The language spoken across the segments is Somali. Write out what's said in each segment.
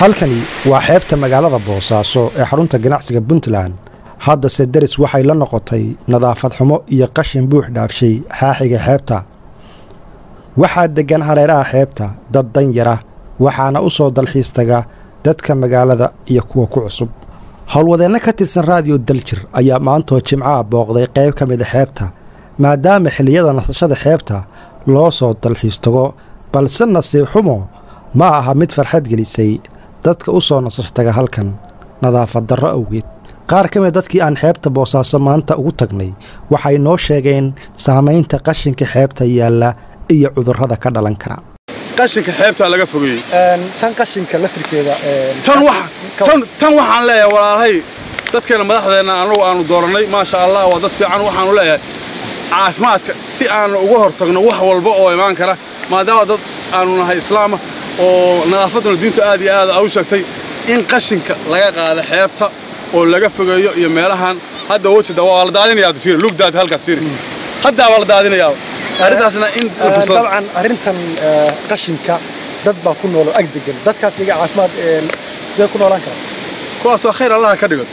halkani waa xeebta magaalada boosaaso ee xarunta ganacsiga puntland. Haddase deris waxay la noqotay nadaafad xumo iyo qashin buux dhaafshay xaaxiga xeebta. Waxaa deggan hareeraha xeebta dad danyara waxaana u soo dalxiis dadka magaalada iyo kuwa ku cusub. Howlwadeenno ka tirsan raadiyo daljir ayaa maantoo jimcaha booqday qayb ka mida xeebta maadaama xilliyada nasashada xeebta loo soo dalxiis tago balse nasiib xumo ma aha mid farxad gelisay dadka u soo nasasho taga halkan nadaafad darro awgeed. Qaar ka mid dadkii aan xeebta boosaaso maanta ugu tagnay waxay noo sheegeen saamaynta qashinka xeebta yaalla iyo cudurrada ka dhalan kara. Qashinka xeebtaa laga fogeeyey tan qashinka laftirkeeda tan tan waxaan leeyahay walaalhay dadkeena madaxdeenna annagu aanu doorannay maasha allah waa dad fiican waxaanu leeyahay. Caafimaadka si aanu uga hor tagno wax walba oo imaan kara maadaama dad aanu nahay islaama ونفضل دينتو آدي آدي أو شكتي إن قشنك لقاق على حيبتا ولقا فقايا يميلاحان هادا ووش دا والدادين ياد فيري لوك داد هالكاس فيري هادا والدادين ياد أريد أسنا إن أفصل طبعا أريد أن قشنك داد باكون ولو أكدقل داد كاس لقاق عاشماد سيكون ولانكا كواس وخير الله كدقل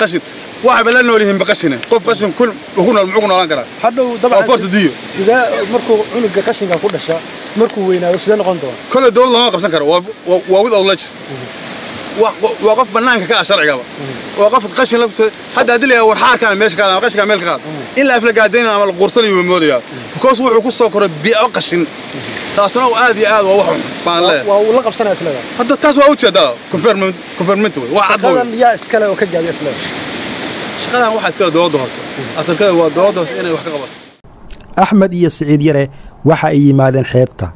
قشن واحد بلان نوريهم بقشنه قشن كل هون المعقول على قرار حلو طبعا فوز ديو markuu weynaado sidee noqon doona kole dawlad lama qabsan karo waa waa- waa with knowledge waa waa qof bannaanka ka ah sharcigaba waa qof qashin la hadda haddii la yidhaha war xaarkaan meesha ka qaad ama qashinkaan meel ka qaad in la afla gaadaynayo ama la quursanayo buu moodayaa because wuxuu ku soo koray biico qashin taasna aad iyo aad waa wax xun baan leeyahay waa uu la qabsanaya isleeda hadda taas waa ujeedaa confirmment confirmment wey waa cad wey shaqadan yaa iskale oo ka gaadiya isleeda shaqadan waxaa iskale dowladda hoose asalkeeda waa dowladda hoose inay wax ka qabato axmed iyo siciid yare waxa ay yimaadeen xeebta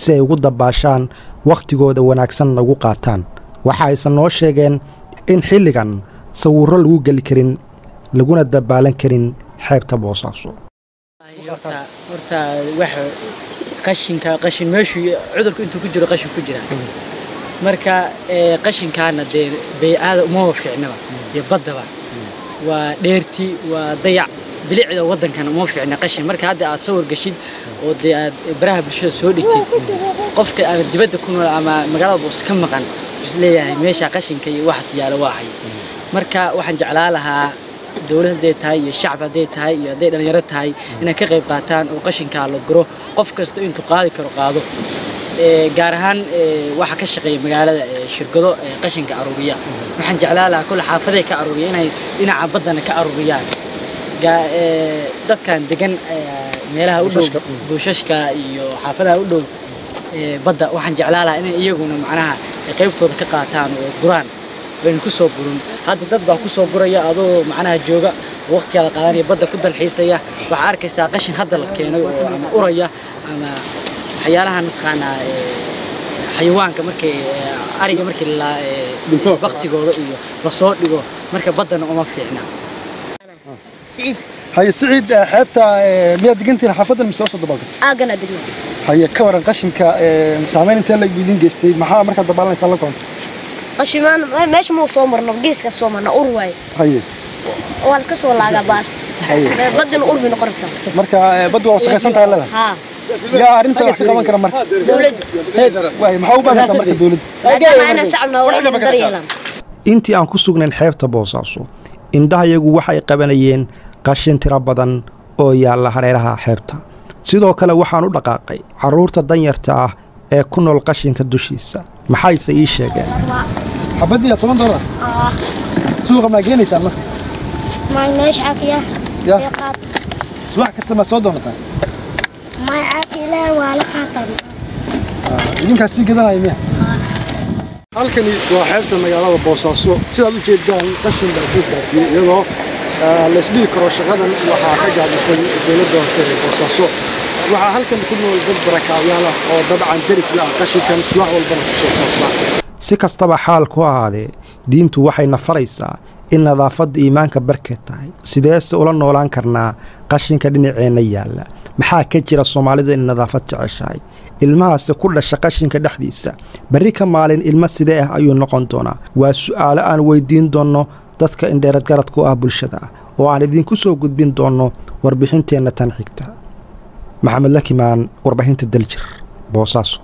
si ay ugu dabaashaan wakhtigooda wanaagsanna ugu qaataan. Waxa aysan noo sheegeen in xilligan sawirro lagu geli karin laguna dabaalan karin xeebta boosaaso horta horta waxa qashinka qashin meeshu cudurku intuu ku jiro qashin ku jira. Marka qashinkaana dee bay-aada umama fiicnaba iyo baddaba. Waa dheerti waa dayac بلعده وضن كان مو في عنا قشة مرك هذا أصور قشيد ودي أبراه بشو سوري كتير قف دبده كون ولا أما مقالب بس كم مكان بس ليه يعني ماشي قشين كي واحد سيارة واحد. مرك واحد جعل لها دولة ديت هاي الشعب ديت هاي يا ديت أنا جرت هاي إن كغيب قاتان وقشين كارلو جرو قف كست أنتو قاضي كرو قاضو. إيه، جارهان إيه، واحد كشقي مقالة إيه، شركة قشين كأروبيا واحد جعل لها كل حافظة كأروبيا هنا هنا عبدنا كأروبيا dadkan degan ee, meelaha u dhow Buushashka. buushashka iyo xaafadaha u dhow ee, badda waxaan jeclaa lahaa inay iyaguna macnaha ay qaybtooda ka qaataan oo guraan bayna ku soo gurin hadda dad baa ku soo guraya adoo macnaha jooga waqtigaada qaadanaya badda ku dalxiisaya waxaa arkaysaa qashin hadda la keenay oo ama uraya ama waxyaalaha mataqaanaa ee, xayawaanka markay ee, ariga markii la Dhinto. baktigooda iyo lasoo dhigo marka baddana uma fiicna سعيد haye siciid eh, xeebta eh, miyaad degantihiin xaafadan mise hoos dabaalta آقنا دقنا haye ka waran qashinka eh, saamayn intee la idin geystay maxaa markaad dabaalanaysaa la koonta قشمان ماشي مو صومرنا بقيس كصومرنا أورواي haye والس كسو لاقا باش haye بدن أوربي نقربتا marka eh, baddu waa wasaqaysan tahay leedahay ها yaa arrinta wax ka qaban kara marka دولد waay maxaa u baahantaa marka dowladda maadaama ana shacabna waa inay daryeelaan intii aan ku sugnayn xeebta boosaaso indhahayagu waxay qabanayeen qashin tiro badan oo yaalla hareeraha xeebta sidoo kale waxaan u dhaqaaqay carruurta danyarta ah ee ku nool qashinka dushiisa. Maxayse ii sheegeen? Xabadii halkani waa xeebta magaalada boosaaso sidaad u jeedaan qashin baa ku faafiyey iyadoo ah, la isdhihi karo shaqadan waxaa ka gaabisay dowladda hoose ee boosaaso waxaa halkan ku nool dad barakacyaal ah oo dabcan deris la ah qashinkan subax walbana ku soo toosaa si kastaba xaalku ahaadee diintu waxayna faraysaa in nadaafadda iimaanka barkeed tahay. Sideese ula noolaan karnaa qashinka dhinaceenna yaalla. Maxaa ka jira soomaalidu in nadaafad jeceshahay? Ilmahaasi ku dhasha qashinka dhexdiisa. Berri ka maalin ilmo sidee ah ayuu noqon doonaa? Waa su'aalo aan weydiin doonno dadka indheeradgaradku ah bulshada oo aan idinku soo gudbin doonno warbixinteenna tan xigta. Maxamed lakimaan warbixinta daljir boosaaso